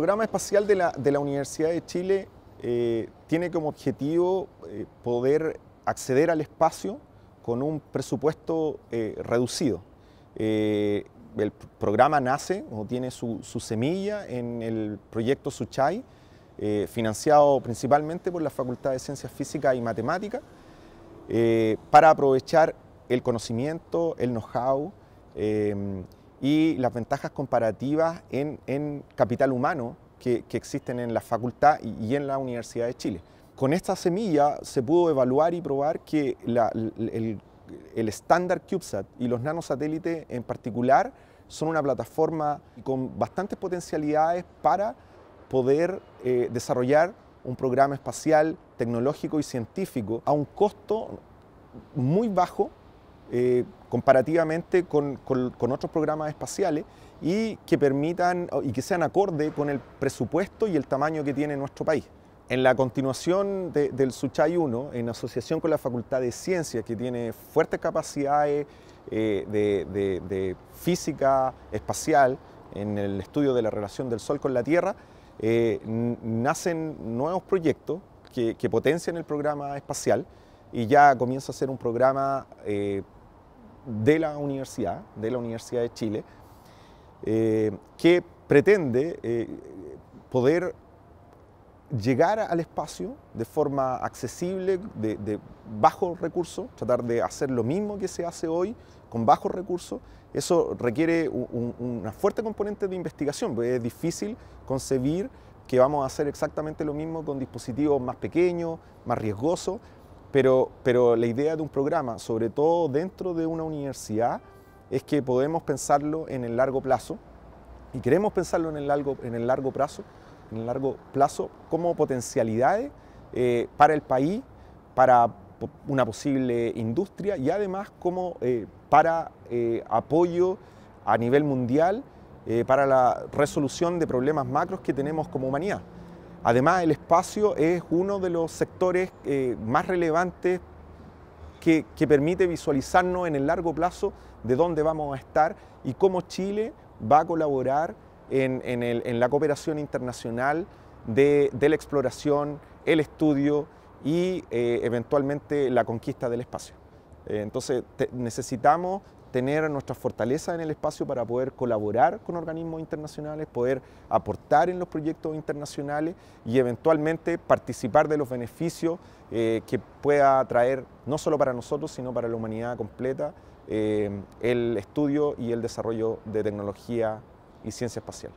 programa espacial de la, Universidad de Chile eh, tiene como objetivo eh, poder acceder al espacio con un presupuesto eh, reducido. el programa nace o tiene su, su, semilla en el proyecto Suchai, financiado principalmente por la Facultad de Ciencias Físicas y Matemáticas, para aprovechar el conocimiento, el know-how y las ventajas comparativas en, capital humano que, existen en la facultad y, en la Universidad de Chile. Con esta semilla se pudo evaluar y probar que el, estándar CubeSat y los nanosatélites en particular son una plataforma con bastantes potencialidades para poder eh, desarrollar un programa espacial, tecnológico y científico a un costo muy bajo eh, comparativamente con, otros programas espaciales y que permitan y que sean acorde con el presupuesto y el tamaño que tiene nuestro país. En la continuación del Suchai 1, en asociación con la Facultad de Ciencias, que tiene fuertes capacidades eh, de, física espacial en el estudio de la relación del Sol con la Tierra, eh, nacen nuevos proyectos que, potencian el programa espacial y ya comienza a ser un programa de la universidad, de la Universidad de Chile, eh, que pretende eh, poder llegar al espacio de forma accesible, de, bajos recursos, tratar de hacer lo mismo que se hace hoy con bajos recursos. Eso requiere una fuerte componente de investigación, porque es difícil concebir que vamos a hacer exactamente lo mismo con dispositivos más pequeños, más riesgosos, pero, pero la idea de un programa, sobre todo dentro de una universidad, es que podemos pensarlo en el largo plazo y queremos pensarlo en el largo, en el largo plazo, en el largo plazo como potencialidades eh, para el país, para una posible industria y además como eh, para eh, apoyo a nivel mundial para la resolución de problemas macros que tenemos como humanidad. Además, el espacio es uno de los sectores eh, más relevantes que, permite visualizarnos en el largo plazo de dónde vamos a estar y cómo Chile va a colaborar en, la cooperación internacional de, la exploración, el estudio y eh, eventualmente la conquista del espacio. Eh, entonces necesitamos tener nuestra fortaleza en el espacio para poder colaborar con organismos internacionales, poder aportar en los proyectos internacionales y eventualmente participar de los beneficios eh, que pueda traer no solo para nosotros, sino para la humanidad completa eh, el estudio y el desarrollo de tecnología y ciencia espacial.